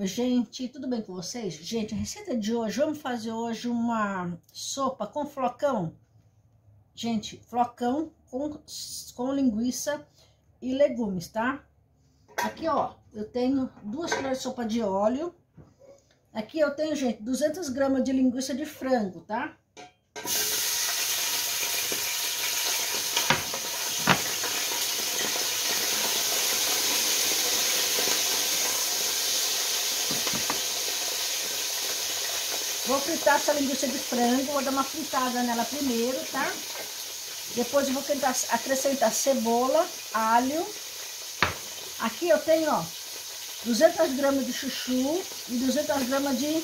Oi, gente, tudo bem com vocês? Gente, a receita de hoje, vamos fazer hoje uma sopa com flocão. Gente, flocão com, com linguiça e legumes, tá? Aqui, ó, eu tenho duas colheres de sopa de óleo. Aqui eu tenho, gente, 200 gramas de linguiça de frango, tá? Fritar essa linguiça de frango, vou dar uma fritada nela primeiro, tá? Depois eu vou acrescentar cebola, alho. Aqui eu tenho, ó, 200 gramas de chuchu e 200 gramas de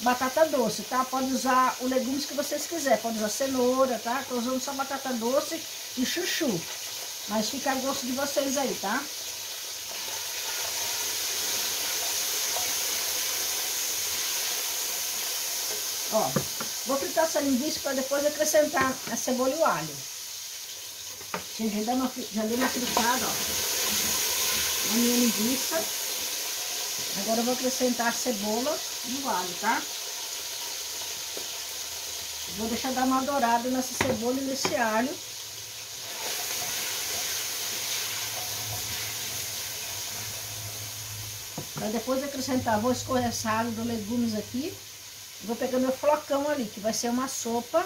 batata doce, tá? Pode usar os legumes que vocês quiserem, pode usar cenoura, tá? Tô usando só batata doce e chuchu, mas fica a gosto de vocês aí, tá? Ó, vou fritar essa linguiça para depois acrescentar a cebola e o alho. Já dei uma, já dei uma fritada, ó, na minha linguiça. Agora eu vou acrescentar a cebola e o alho, tá? Vou deixar dar uma dourada nessa cebola e nesse alho. Para depois acrescentar, vou escorrer essa água dos legumes aqui. Vou pegar meu flocão ali, que vai ser uma sopa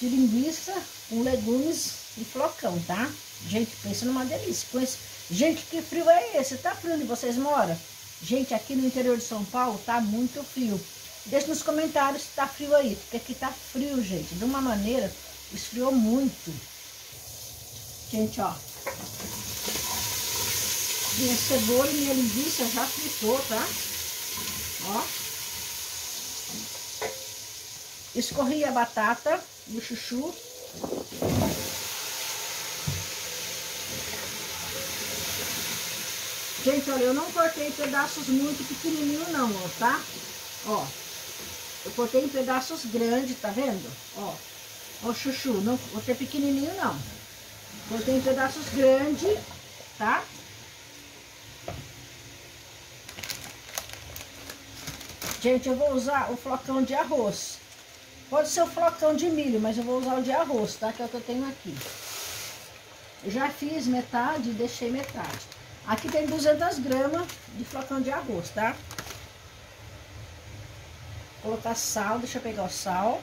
de linguiça com legumes e flocão, tá? Gente, pensa numa delícia. Esse... Gente, que frio é esse? Tá frio onde vocês moram? Gente, aqui no interior de São Paulo tá muito frio. Deixa nos comentários se tá frio aí, porque aqui tá frio, gente. De uma maneira, esfriou muito. Gente, ó. Minha cebola e minha linguiça já fritou, tá? Ó. Escorri a batata do chuchu. Gente, olha, eu não cortei pedaços muito pequenininho não, ó, tá? Ó, eu cortei em pedaços grandes, tá vendo? Ó, ó chuchu, não cortei pequenininho não. Cortei em pedaços grandes, tá? Gente, eu vou usar o flocão de arroz. Pode ser o flocão de milho, mas eu vou usar o de arroz, tá? Que é o que eu tenho aqui. Eu já fiz metade e deixei metade. Aqui tem 200 gramas de flocão de arroz, tá? Vou colocar sal, deixa eu pegar o sal.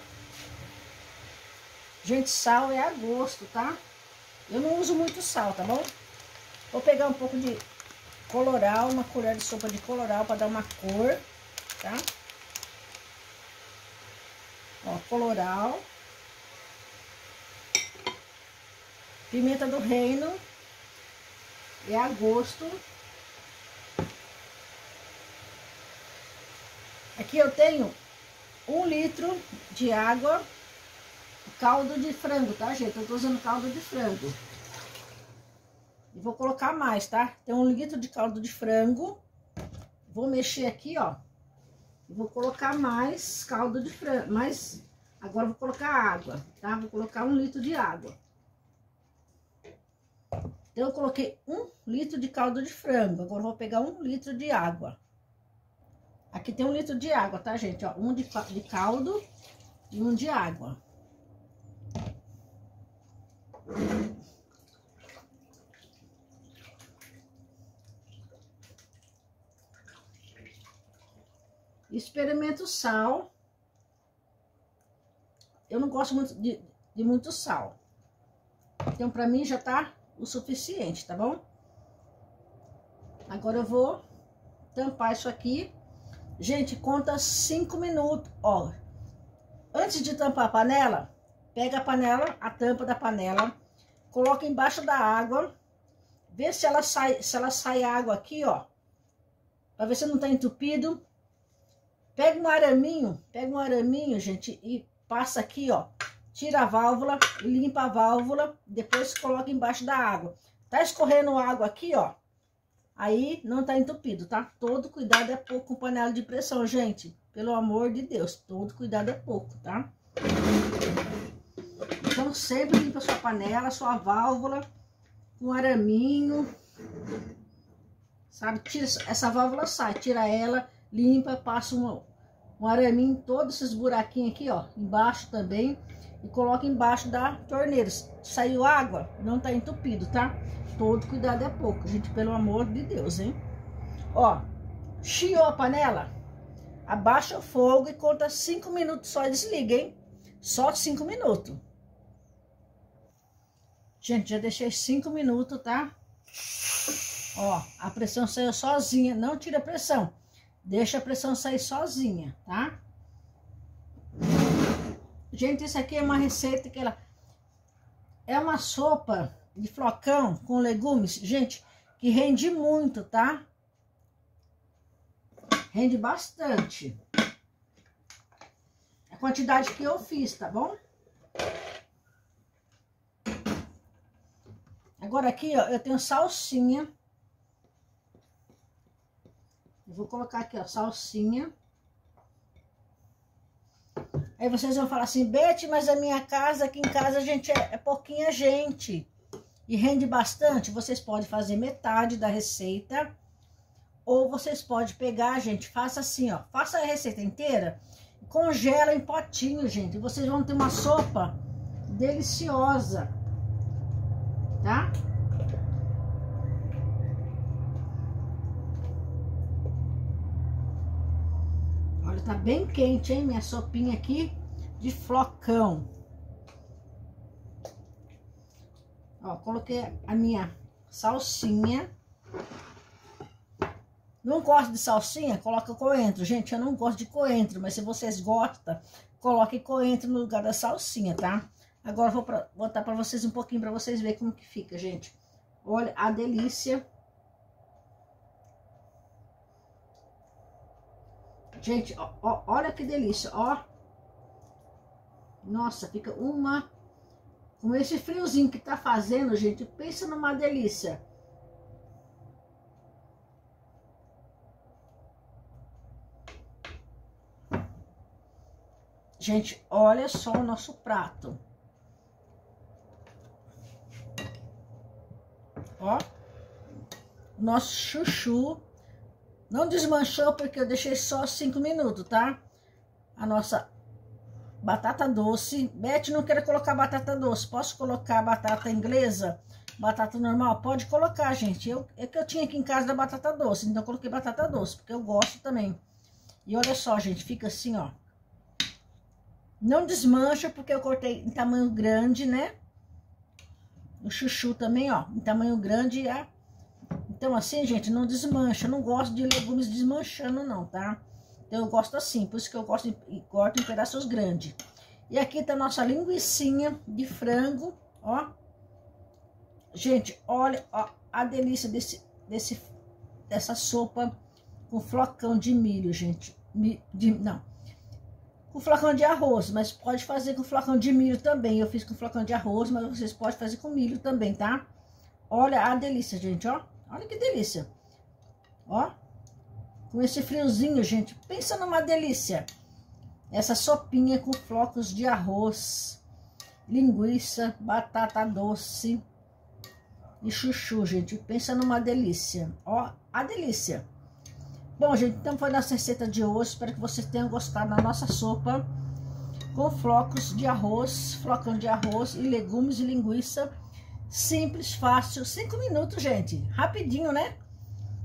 Gente, sal é a gosto, tá? Eu não uso muito sal, tá bom? Vou pegar um pouco de coloral, uma colher de sopa de coloral para dar uma cor, tá? Ó, coloral. Pimenta do reino. É a gosto. Aqui eu tenho um litro de água, caldo de frango, tá, gente? Eu tô usando caldo de frango. E vou colocar mais, tá? Tem um litro de caldo de frango. Vou mexer aqui, ó. Vou colocar mais caldo de frango, mais... Agora vou colocar água, tá? Vou colocar um litro de água. Então, eu coloquei um litro de caldo de frango. Agora, vou pegar um litro de água. Aqui tem um litro de água, tá, gente? Ó, um de, de caldo e um de água. Experimento sal. Eu não gosto muito de, de muito sal. Então, pra mim já tá o suficiente, tá bom? Agora eu vou tampar isso aqui. Gente, conta cinco minutos, ó. Antes de tampar a panela, pega a panela, a tampa da panela, coloca embaixo da água, vê se ela sai, se ela sai água aqui, ó. Pra ver se não tá entupido. Pega um araminho, pega um araminho, gente, e passa aqui, ó. Tira a válvula, limpa a válvula, depois coloca embaixo da água. Tá escorrendo água aqui, ó. Aí não tá entupido, tá? Todo cuidado é pouco com panela de pressão, gente. Pelo amor de Deus, todo cuidado é pouco, tá? Então sempre limpa sua panela, sua válvula com araminho. sabe? Tira essa válvula sai, tira ela, limpa, passa um, um arame em todos esses buraquinhos aqui, ó, embaixo também e coloca embaixo da torneira. Saiu água, não tá entupido, tá? Todo cuidado é pouco, gente, pelo amor de Deus, hein? Ó, chiou a panela, abaixa o fogo e conta cinco minutos só desliga, hein? Só cinco minutos. Gente, já deixei cinco minutos, tá? Ó, a pressão saiu sozinha. Não tira pressão. Deixa a pressão sair sozinha, tá? Gente, isso aqui é uma receita que ela... É uma sopa de flocão com legumes, gente, que rende muito, tá? Rende bastante. A quantidade que eu fiz, tá bom? Agora aqui, ó, eu tenho salsinha. Eu vou colocar aqui, ó, salsinha. Aí vocês vão falar assim, Bete, mas a minha casa, aqui em casa, a gente é, é pouquinha gente. E rende bastante. Vocês podem fazer metade da receita. Ou vocês podem pegar, gente, faça assim, ó. Faça a receita inteira. Congela em potinho, gente. Vocês vão ter uma sopa deliciosa. Tá? Tá bem quente, hein? Minha sopinha aqui de flocão. Ó, coloquei a minha salsinha. Não gosto de salsinha? Coloca coentro. Gente, eu não gosto de coentro, mas se vocês gostam, coloque coentro no lugar da salsinha, tá? Agora vou botar pra vocês um pouquinho, pra vocês verem como que fica, gente. Olha a delícia Gente, ó, ó, olha que delícia, ó. Nossa, fica uma... Com esse friozinho que tá fazendo, gente, pensa numa delícia. Gente, olha só o nosso prato. Ó. Nosso chuchu não desmanchou porque eu deixei só 5 minutos, tá? A nossa batata doce. Beth, não quero colocar batata doce. Posso colocar batata inglesa? Batata normal? Pode colocar, gente. Eu, é que eu tinha aqui em casa da batata doce. Então, eu coloquei batata doce, porque eu gosto também. E olha só, gente. Fica assim, ó. Não desmancha, porque eu cortei em tamanho grande, né? O chuchu também, ó. Em tamanho grande, a então, assim, gente, não desmancha. Eu não gosto de legumes desmanchando, não, tá? Então, eu gosto assim. Por isso que eu gosto de, corto em pedaços grandes. E aqui tá nossa linguiçinha de frango, ó. Gente, olha ó, a delícia desse, desse, dessa sopa com flocão de milho, gente. De, não, com flocão de arroz, mas pode fazer com flocão de milho também. Eu fiz com flocão de arroz, mas vocês podem fazer com milho também, tá? Olha a delícia, gente, ó. Olha que delícia. Ó. Com esse friozinho, gente. Pensa numa delícia. Essa sopinha com flocos de arroz, linguiça, batata doce e chuchu, gente. Pensa numa delícia. Ó, a delícia. Bom, gente, então foi nossa receita de hoje. Espero que vocês tenham gostado da nossa sopa com flocos de arroz, flocão de arroz e legumes e linguiça Simples, fácil, cinco minutos, gente. Rapidinho, né?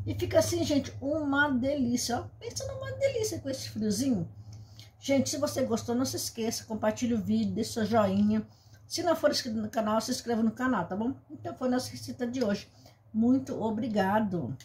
E fica assim, gente, uma delícia. Ó. Pensa numa delícia com esse friozinho. Gente, se você gostou, não se esqueça, compartilhe o vídeo, deixe seu joinha. Se não for inscrito no canal, se inscreva no canal, tá bom? Então foi nossa receita de hoje. Muito obrigado.